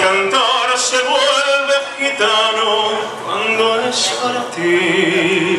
Cantar se vuelve gitano cuando es para ti.